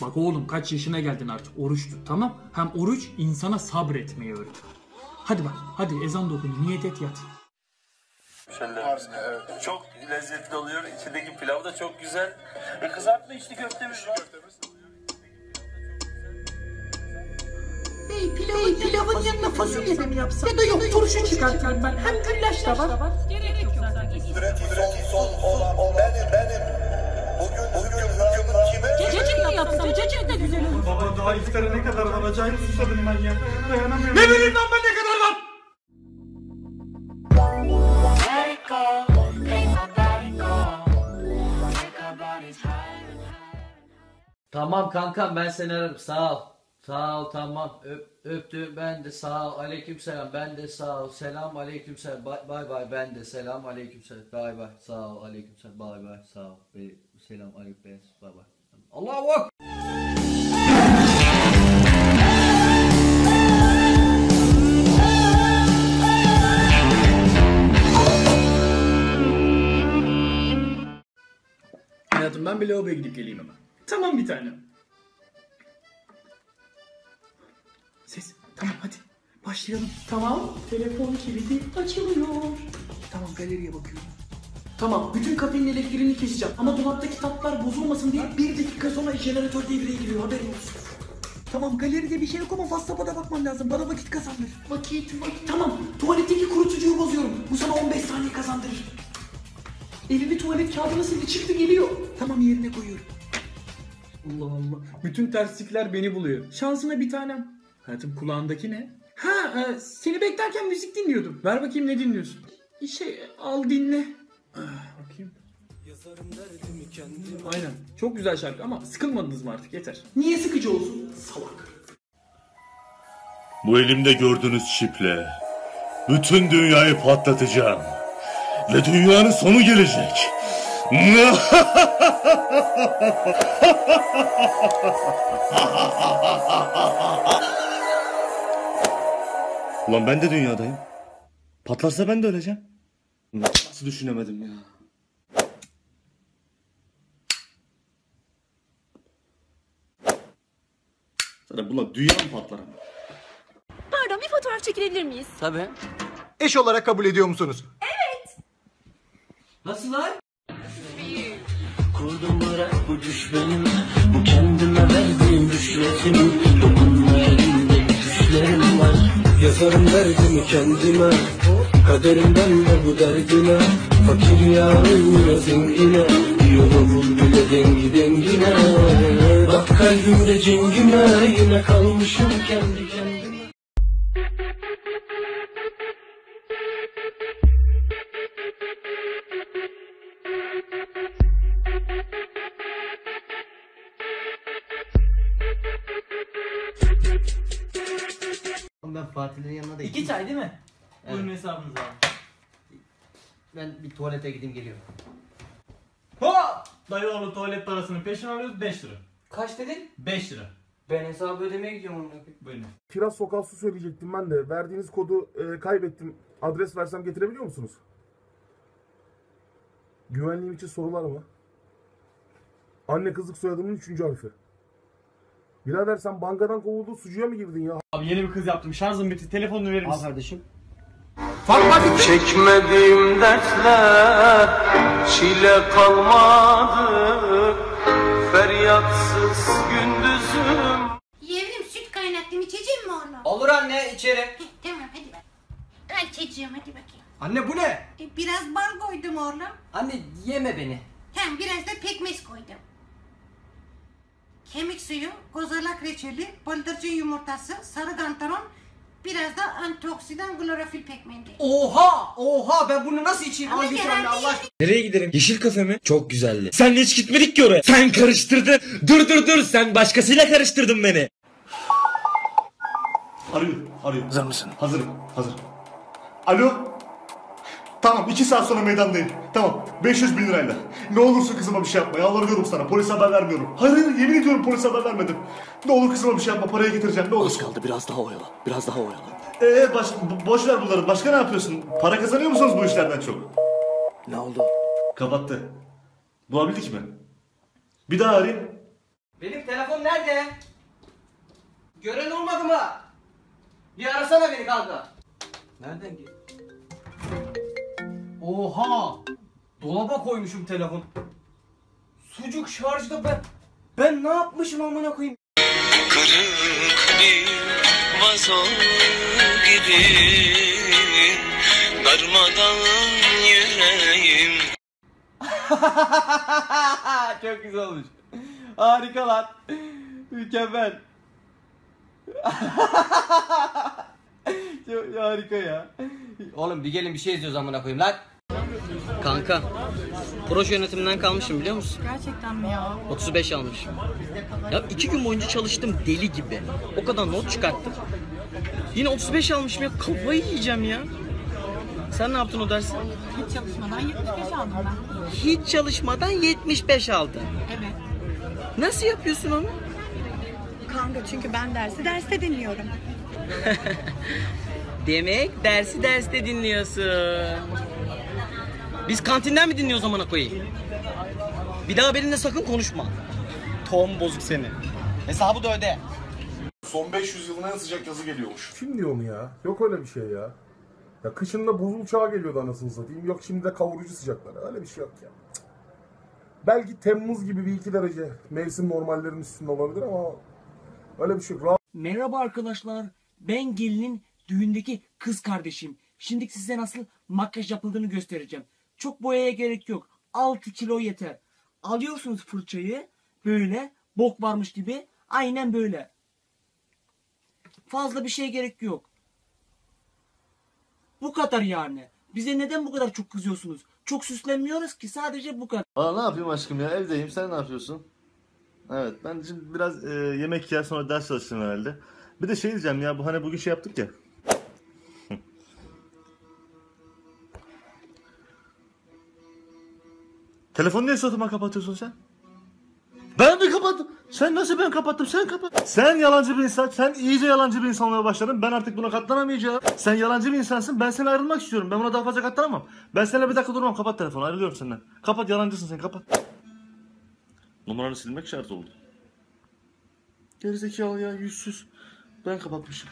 Bak oğlum kaç yaşına geldin artık oruç tut tamam. Hem oruç insana sabretmeyi öğretir. Hadi bak hadi ezan da okundu niyet et yat. Çok lezzetli oluyor. İçindeki pilav da çok güzel. Ve kızartma içli köftemiz var. Bey pilavı, pilavın yanına fasulye de mi yapsam? Ya da yok turşu çıkartırım ben. Hem güllaç da var. Cacık da yapsam? Cacık da güzel olur. Baba daha iftara ne kadar var? Acayip susadım ben ya. Dayanamıyorum. Ne bileyim lan ben ne kadar var? Tamam kankam ben seni ararım. Sağ ol. Sağ ol tamam. Öp, öptüm ben de sağ ol. Aleyküm selam ben de sağ ol. Selam aleyküm selam bay bay bay. Ben de selam aleyküm selam bay bay. Sağ ol. Aleyküm selam bay bay. Sağ ol. Selam aleyküm bay bay Allahu Ekber. Hayatım ben bir lavaboya gidip geleyim hemen. Tamam bir tane. Ses. Tamam hadi. Başlayalım. Tamam. Telefon kilidi açılıyor. Tamam galeriye bakıyorum. Tamam. Bütün kafenin elektriğini keseceğim. Ama dolaptaki tatlar bozulmasın diye bir dakika sonra jeneratör devreye giriyor. Haberin olsun. Tamam galeride bir şey yok ama WhatsApp'a da bakmam lazım. Bana vakit kazandır. Vakit, vakit. Tamam. Tuvaletteki kurutucuyu bozuyorum. Bu sana 15 saniye kazandırır. Elini tuvalet kağıdına sildi çıktı geliyor. Tamam yerine koyuyorum. Allah Allah. Bütün terslikler beni buluyor. Şansına bir tanem. Hayatım kulağındaki ne? Ha e, seni beklerken müzik dinliyordum. Ver bakayım ne dinliyorsun? Şey al dinle. Bakayım. Aynen. Çok güzel şarkı ama sıkılmadınız mı artık yeter. Niye sıkıcı olsun? Salak. Bu elimde gördüğünüz çiple bütün dünyayı patlatacağım. Ve dünyanın sonu gelecek. Ulan ben de dünyadayım. Patlarsa ben de öleceğim. Nasıl düşünemedim ya? Sana buna dünya mı patlar ama? Pardon bir fotoğraf çekilebilir miyiz? Tabii. Eş olarak kabul ediyor musunuz? Nasıl lan? Kurdum bırak bu düş benim. Bu kendime verdiğim rüşvetim. Dokunma elimde düşlerim var. Yazarım derdimi kendime. Kaderimden de bu derdine. Fakir yarın zengine. Yolu bul bile dengi dengine. Bak kalbimde cingime. Yine kalmışım kendi kendime. Ben Fatih'lerin yanına da İki çay değil mi? Evet. Buyurun hesabınızı abi. Ben bir tuvalete gideyim geliyorum. Hop! Dayıoğlu tuvalet parasının peşini alıyoruz 5 lira. Kaç dedin? 5 lira. Ben hesabı ödemeye gidiyorum onu. Buyurun. Kiraz Sokak su söyleyecektim ben de. Verdiğiniz kodu e, kaybettim. Adres versem getirebiliyor musunuz? Güvenliğim için sorular mı? Anne kızlık soyadımın üçüncü harfi. Birader sen bankadan kovulduğu sucuya mı girdin ya? Abi yeni bir kız yaptım. Şarjım bitti. Telefonunu verir Al misin? kardeşim. Çekmediğim dertler çile kalmadı Feryatsız gündüzüm Yevrim süt kaynattım içeceğim mi oğlum? Olur anne içerim. Heh, tamam hadi bak. Al çocuğum hadi bakayım. Anne bu ne? E, biraz bal koydum oğlum. Anne yeme beni. Hem biraz da pekmez koydum. Kemik suyu, kozalak reçeli, bıldırcın yumurtası, sarı kantaron, biraz da antioksidan klorofil pekmezi. Oha! Oha ben bunu nasıl içeyim? Ama Al Allah aşkına. Nereye gidelim? Yeşil kafe mi? Çok güzeldi. Sen hiç gitmedik ki oraya. Sen karıştırdın. Dur dur dur sen başkasıyla karıştırdın beni. Arıyor, arıyor. Hazır mısın? Hazırım, hazır. Alo? Tamam, iki saat sonra meydandayım. Tamam, 500 bin lirayla. Ne olursun kızıma bir şey yapma, yalvarıyorum sana. Polise haber vermiyorum. Hayır, hayır, yemin ediyorum polise haber vermedim. Ne olur kızıma bir şey yapma, parayı getireceğim, ne olur. Az kaldı, biraz daha oyala, biraz daha oyala. Ee, baş, bo- boş ver bunları. Başka ne yapıyorsun? Para kazanıyor musunuz bu işlerden çok? Ne oldu? Kapattı. Bulabildik mi? Bir daha arayayım. Benim telefon nerede? Gören olmadı mı? Bir arasana beni kanka. Nereden gel? Oha! Dolaba koymuşum telefon. Sucuk şarjda ben. Ben ne yapmışım amına koyayım? Kırık bir vazo gibi Darmadan yüreğim Çok güzel olmuş. Harika lan. Mükemmel. Çok harika ya. Oğlum bir gelin bir şey izliyoruz amına koyayım lan. Kanka, proje yönetiminden kalmışım biliyor musun? Gerçekten mi ya? 35 almışım. Ya iki gün boyunca çalıştım deli gibi. O kadar not çıkarttım. Yine 35 almışım ya kafayı yiyeceğim ya. Sen ne yaptın o dersi? Hiç çalışmadan 75 aldım ben. Hiç çalışmadan 75 aldın. Evet. Nasıl yapıyorsun onu? Kanka çünkü ben dersi derste dinliyorum. Demek dersi derste dinliyorsun. Biz kantinden mi dinliyoruz amına koyayım? Bir daha benimle sakın konuşma. Tom bozuk seni. Hesabı da öde. Son 500 yılın en sıcak yazı geliyormuş. Kim diyor onu ya? Yok öyle bir şey ya. Ya kışında buzul çağı geliyordu anasını satayım. Yok şimdi de kavurucu sıcaklar. Öyle bir şey yok ya. Cık. Belki Temmuz gibi bir iki derece mevsim normallerinin üstünde olabilir ama öyle bir şey yok. Rahat Merhaba arkadaşlar. Ben gelinin düğündeki kız kardeşim. Şimdi size nasıl makyaj yapıldığını göstereceğim. Çok boyaya gerek yok. 6 kilo yeter. Alıyorsunuz fırçayı böyle bok varmış gibi aynen böyle. Fazla bir şey gerek yok. Bu kadar yani. Bize neden bu kadar çok kızıyorsunuz? Çok süslenmiyoruz ki sadece bu kadar. Aa ne yapayım aşkım ya evdeyim sen ne yapıyorsun? Evet ben şimdi biraz e, yemek yer sonra ders çalışacağım herhalde. Bir de şey diyeceğim ya bu hani bugün şey yaptık ya. Telefonu niye suratıma kapatıyorsun sen? Ben mi kapattım? Sen nasıl ben kapattım? Sen kapat. Sen yalancı bir insan. Sen iyice yalancı bir insan olmaya başladın. Ben artık buna katlanamayacağım. Sen yalancı bir insansın. Ben seni ayrılmak istiyorum. Ben buna daha fazla katlanamam. Ben seninle bir dakika durmam. Kapat telefonu. Ayrılıyorum senden. Kapat yalancısın sen. Kapat. Numaranı silmek şart oldu. Gerizekalı ya yüzsüz. Ben kapatmışım.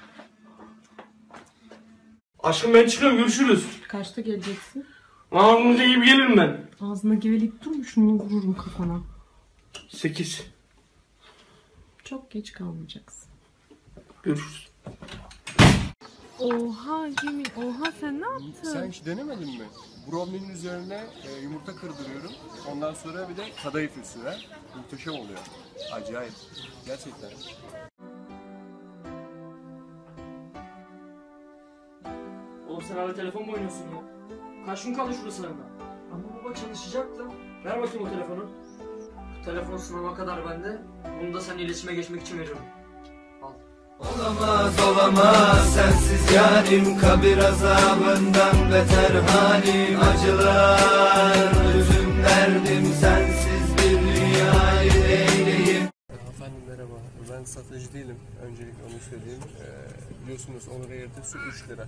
Aşkım ben çıkıyorum görüşürüz. Kaçta geleceksin? Ağzınıza gibi gelirim ben. Ağzına geveleyip durma şunu vururum kafana. 8. Çok geç kalmayacaksın. Görüşürüz. Oha Cemil, oha sen ne yaptın? Sen hiç denemedin mi? Brownie'nin üzerine e, yumurta kırdırıyorum. Ondan sonra bir de kadayıf üstüne. Muhteşem oluyor. Acayip. Gerçekten. Oğlum sen hala telefon mu oynuyorsun ya? Kaç gün kaldı şurada sınavda? Ama baba çalışacaktım. Ver bakayım o telefonu. Bu telefon sınava kadar bende. Bunu da sen iletişime geçmek için veriyorum. Al. Olamaz olamaz sensiz yarim kabir azabından beter halim acılar Üzüm derdim sensiz bir dünyayı eyleyim Efendim merhaba. Ben satıcı değilim. Öncelikle onu söyleyeyim. Ee, biliyorsunuz Onur Air'de su 3 lira.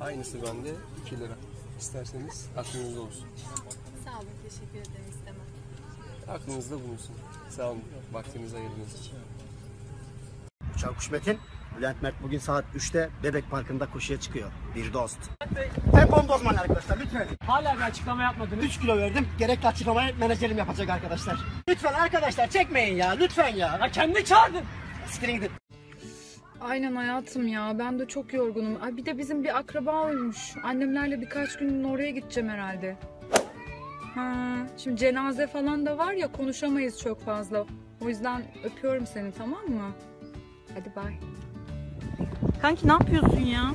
Aynısı bende 2 lira. İsterseniz aklınızda olsun. Sağ olun, teşekkür ederim istemem. Aklınızda bulunsun. Sağ olun. Vaktinizi ayırdığınız için. Çavkuş Metin, Bülent Mert bugün saat 3'te Bebek Parkı'nda koşuya çıkıyor. Bir dost. Tempom bozmayın arkadaşlar lütfen. Hala bir açıklama yapmadınız. 3 kilo verdim. Gerekli açıklamayı menajerim yapacak arkadaşlar. Lütfen arkadaşlar çekmeyin ya lütfen ya. Ha kendi çağırdın. Siktirin gidin. Aynen hayatım ya. Ben de çok yorgunum. Ay bir de bizim bir akraba ölmüş. Annemlerle birkaç gün oraya gideceğim herhalde. Ha, şimdi cenaze falan da var ya konuşamayız çok fazla. O yüzden öpüyorum seni tamam mı? Hadi bay. Kanki ne yapıyorsun ya?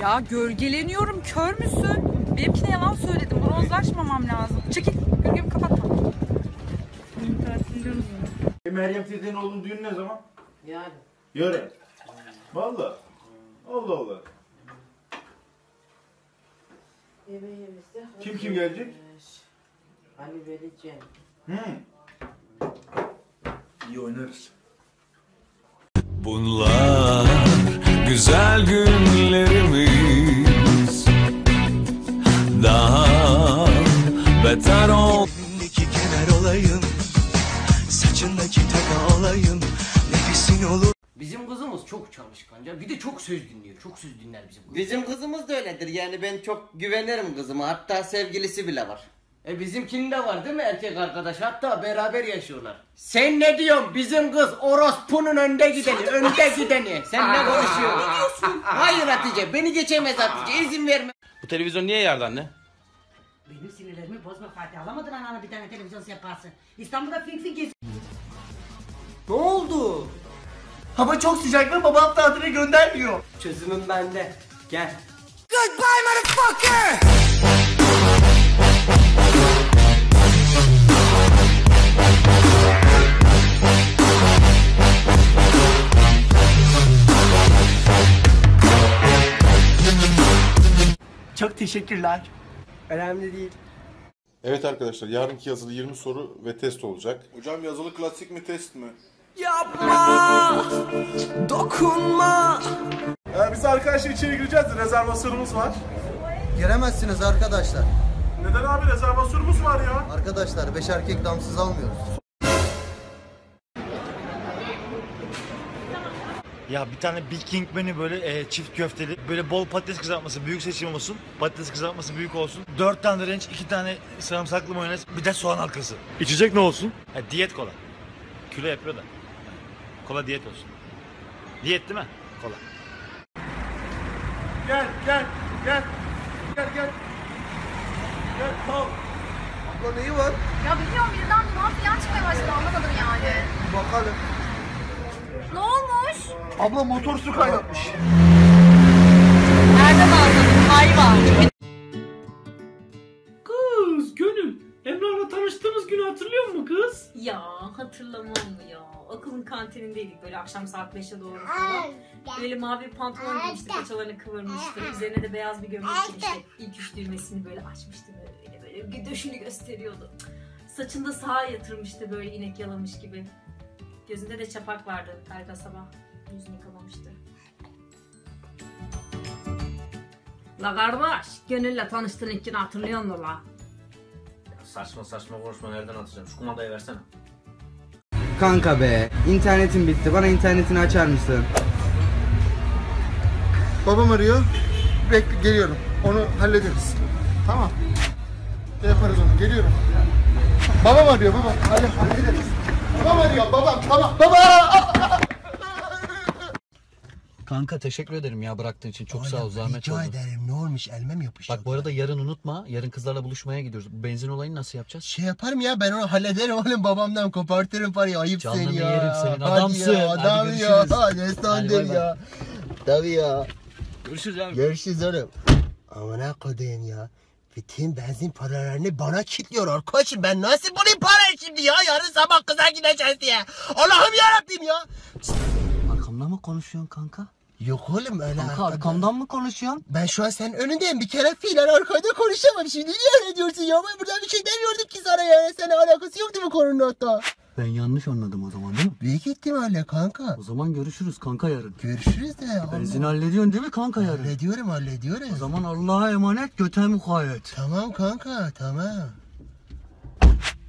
Ya gölgeleniyorum. Kör müsün? Benimkine yalan söyledim. Bronzlaşmamam lazım. Çekil. Gölgemi kapatma. Meryem teyzenin oğlunun düğünü ne zaman? Yani. Yarın. Valla. Allah Allah. Yemeğimizde Kim kim gelecek? Ali Veli Cem. Hı. İyi oynarız. Bunlar güzel günlerimiz Daha beter ol İki kenar olayım Saçım içindeki tek olayım Nefesin olur çok çalışkanca. Bir de çok söz dinliyor. Çok söz dinler bizim kız. Bizim kızımız da öyledir yani ben çok güvenirim kızıma hatta sevgilisi bile var. E bizimkinin de var değil mi erkek arkadaş? Hatta beraber yaşıyorlar. Sen ne diyorsun? Bizim kız orospunun önde gideni, önde gideni. Sen ne konuşuyorsun? Ne diyorsun? Hayır Hatice beni geçemez Hatice izin verme. Bu televizyon niye yerde anne? Benim sinirlerimi bozma Fatih. Alamadın anana bir tane televizyon sehpası. İstanbul'da fink fink gez. Ne oldu? Hava çok sıcak ve babam tatile göndermiyor. Çözümüm bende. Gel. Goodbye motherfucker Çok teşekkürler. Önemli değil. Evet arkadaşlar yarınki yazılı 20 soru ve test olacak. Hocam yazılı klasik mi test mi? Yapma Dokunma Ee, biz arkadaşlar içeri gireceğiz de rezervasyonumuz var. Giremezsiniz arkadaşlar. Neden abi rezervasyonumuz var ya? Arkadaşlar beş erkek damsız almıyoruz. Ya bir tane Big King menü böyle e, çift köfteli. Böyle bol patates kızartması, büyük seçim olsun. Patates kızartması büyük olsun. Dört tane ranch, iki tane sarımsaklı mayonez, bir de soğan halkası. İçecek ne olsun? Ha, diyet kola. Kilo yapıyor da. Kola diyet olsun. Diyet değil mi? Kola. Gel gel gel. Gel gel. Gel tamam. Abla neyi var? Ya bilmiyorum birden duman falan çıkmaya başladı anlamadım yani. Bakalım. Ne olmuş? Abla motor su kaynatmış. Nereden anladın hayvan? Hatırlıyor musun kız? Ya hatırlamam mı ya? Okulun kantinindeydik böyle akşam saat 5'e doğru falan. Böyle mavi bir pantolon giymişti, paçalarını kıvırmıştı. Üzerine de beyaz bir gömlek giymişti. İlk üç düğmesini böyle açmıştı böyle böyle bir döşünü gösteriyordu. Saçını da sağa yatırmıştı böyle inek yalamış gibi. Gözünde de çapak vardı galiba sabah. Yüzünü yıkamamıştı. La kardeş, gönülle tanıştığın günü hatırlıyor musun la? Saçma saçma konuşma nereden atacağım? Şu kumandayı versene. Kanka be, internetim bitti. Bana internetini açar mısın? Babam arıyor. Bekle geliyorum. Onu hallederiz. Tamam. Yaparız onu. Geliyorum. Babam arıyor baba. Hadi hallederiz. Babam arıyor babam. Tamam. Baba. Kanka teşekkür ederim ya bıraktığın için. Çok sağ ol zahmet Rica oldu. ederim ne olmuş elime mi yapıştı? Bak bu arada yarın unutma. Yarın kızlarla buluşmaya gidiyoruz. Bu benzin olayını nasıl yapacağız? Şey yaparım ya ben onu hallederim oğlum babamdan kopartırım parayı ayıp Canını seni ya. yerim senin, Hadi adamsın. ya, Hadi adam görüşürüz. ya. Ne Hadi sandın bay bay. ya. Tabii ya. Görüşürüz abi. Görüşürüz oğlum. Amına kodayım ya. Bütün benzin paralarını bana kilitliyor arkadaşım. Ben nasıl bulayım parayı şimdi ya? Yarın sabah kıza gideceğiz diye. Allah'ım yarabbim ya. Arkamdan mı konuşuyorsun kanka? Yok oğlum öyle Kanka arkada. arkamdan mı konuşuyorsun? Ben şu an senin önündeyim. Bir kere fiilen arkada konuşamam. Şimdi niye öyle diyorsun ya? Ben buradan bir şey demiyordum ki sana yani. Seninle alakası yoktu bu konunun hatta. Ben yanlış anladım o zaman değil mi? Büyük ihtimalle kanka. O zaman görüşürüz kanka yarın. Görüşürüz de ya. Benzin hallediyorsun değil mi kanka yarın? Hallediyorum hallediyorum. O zaman Allah'a emanet göte mukayyet. Tamam kanka tamam.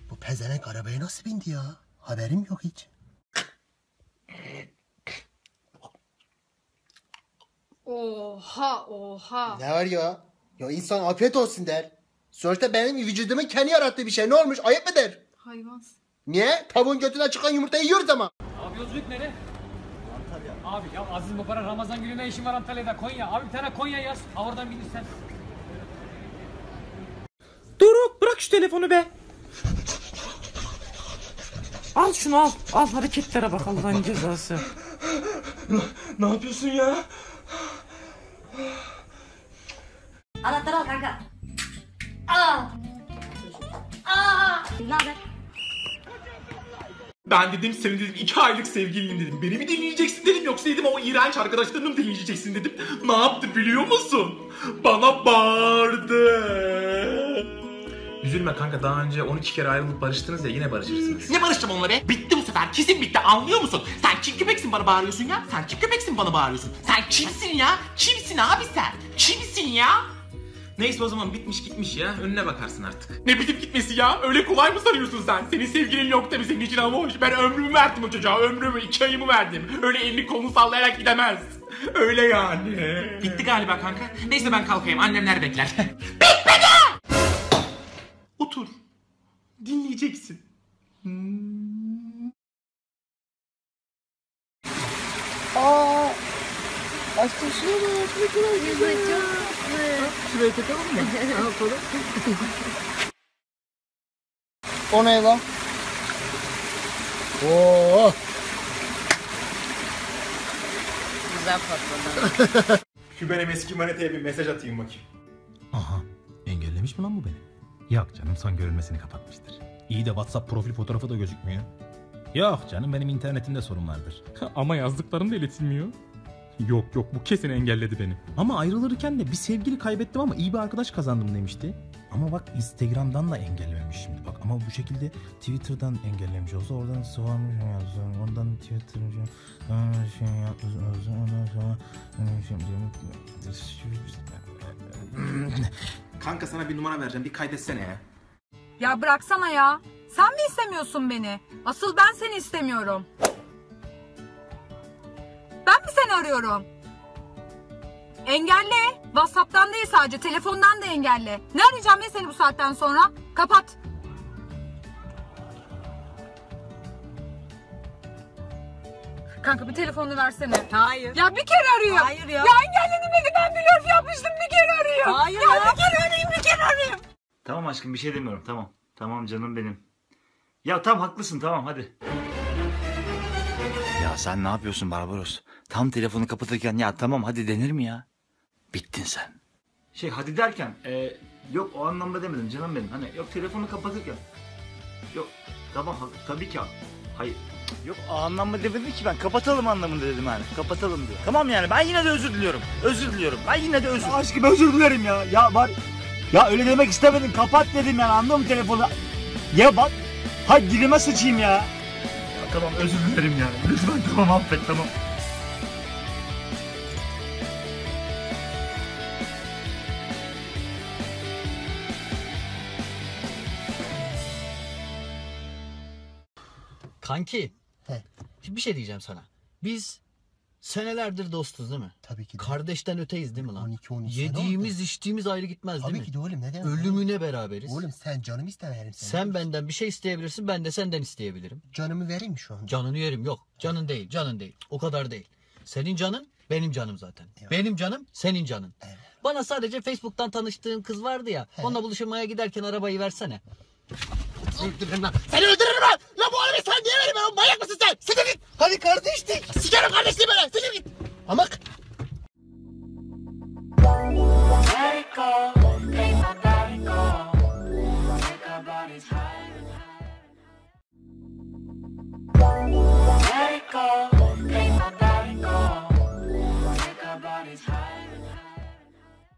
Bu pezevenk arabaya nasıl bindi ya? Haberim yok hiç. Oha oha. Ne var ya? Ya insan afiyet olsun der. Sonuçta benim vücudumun kendi yarattığı bir şey. Ne olmuş? Ayıp mı der? Hayvansın. Niye? Tavuğun götünden çıkan yumurtayı yiyoruz ama. Abi yolculuk nere? Abi ya Aziz Babara Ramazan günü ne işin var Antalya'da Konya. Abi bir tane Konya yaz. Ha oradan bilirsen. Doruk bırak şu telefonu be. Al şunu al. Al hareketlere bak Allah'ın cezası. Ne yapıyorsun ya? Anahtarı al kanka. Aa. Aa. Ne haber? Ben dedim senin dedim iki aylık sevgilin dedim. Beni mi dinleyeceksin dedim yoksa dedim o iğrenç arkadaşlarını mı dinleyeceksin dedim. Ne yaptı biliyor musun? Bana bağırdı. Üzülme kanka daha önce 12 kere ayrılıp barıştınız ya yine barışırsınız. Ne barışacağım onunla be? Bitti bu sefer. Kesin bitti. Anlıyor musun? Sen kim köpeksin bana bağırıyorsun ya? Sen kim köpeksin bana bağırıyorsun? Sen kimsin ya? Kimsin abi sen? Kimsin ya? Neyse o zaman bitmiş gitmiş ya. Önüne bakarsın artık. Ne bitip gitmesi ya? Öyle kolay mı sanıyorsun sen? Senin sevgilin yok tabii senin için ama hoş. Ben ömrümü verdim o çocuğa. Ömrümü, iki ayımı verdim. Öyle elini kolunu sallayarak gidemez. Öyle yani. Bitti galiba kanka. Neyse ben kalkayım. Annemler bekler. Bitmedi! Otur. Dinleyeceksin. Aa, aşkım şuna bak ne kadar güzel. Şuraya takalım mı? ne yapalım? O ne lan? Oo. Güzel patladı. Şu benim eski manitaya bir mesaj atayım bakayım. Aha. Engellemiş mi lan bu beni? Yok canım son görülmesini kapatmıştır. İyi de WhatsApp profil fotoğrafı da gözükmüyor. Yok canım benim internetimde sorun vardır. Ama yazdıklarım da iletilmiyor. Yok yok bu kesin engelledi beni. Ama ayrılırken de bir sevgili kaybettim ama iyi bir arkadaş kazandım demişti. Ama bak Instagram'dan da engellememiş şimdi bak ama bu şekilde Twitter'dan engellemiş olsa oradan sıvamış yazıyor. Ondan Twitter'dan şey yapmış olsa ondan sonra şimdi Kanka sana bir numara vereceğim. Bir kaydetsene ya. Ya bıraksana ya. Sen mi istemiyorsun beni? Asıl ben seni istemiyorum. Arıyorum? Engelle. Whatsapp'tan değil sadece telefondan da engelle. Ne arayacağım ya seni bu saatten sonra? Kapat. Kanka bir telefonunu versene. Hayır. Ya bir kere arayayım. Hayır ya. Ya engelledi beni ben blöf yapmıştım bir kere arayayım. Hayır ya. ya. bir kere arayayım bir kere arayayım. Tamam aşkım bir şey demiyorum tamam. Tamam canım benim. Ya tam haklısın tamam hadi. Ya sen ne yapıyorsun Barbaros? Tam telefonu kapatırken ya tamam hadi denir mi ya? Bittin sen. Şey hadi derken e, yok o anlamda demedim canım benim. Hani yok telefonu kapatırken. Yok tamam ha- tabii ki. Hayır. Yok o anlamda demedim ki ben kapatalım anlamında dedim yani. Kapatalım diye. Tamam yani ben yine de özür diliyorum. Özür diliyorum. Ben yine de özür Aşkım özür dilerim ya. Ya bak. Ya öyle demek istemedim. Kapat dedim yani anladın mı telefonu? Ya bak. Hay dilime sıçayım ya. Tamam özür dilerim ya. Lütfen tamam affet tamam. Kanki. Şimdi bir şey diyeceğim sana. Biz senelerdir dostuz değil mi? Tabii ki de. Kardeşten öteyiz değil mi lan? 12-13 sene Yediğimiz oldu. içtiğimiz ayrı gitmez Tabii değil mi? ki de oğlum neden? Ölümüne beraberiz. Oğlum sen canımı istemeyelim seni. Sen benden bir şey isteyebilirsin ben de senden isteyebilirim. Canımı vereyim mi şu an? Canını yerim yok. Canın değil canın değil. O kadar değil. Senin canın benim canım zaten. Benim canım senin canın. Bana sadece Facebook'tan tanıştığın kız vardı ya. Onunla buluşmaya giderken arabayı versene. Öldürürüm lan. Seni öldürürüm lan. Hayır sen niye vereyim ben? Manyak mısın sen? Siktir git. Hadi kardeşlik. Sikerim kardeşliği böyle. Siktir git. Amak. Let it go.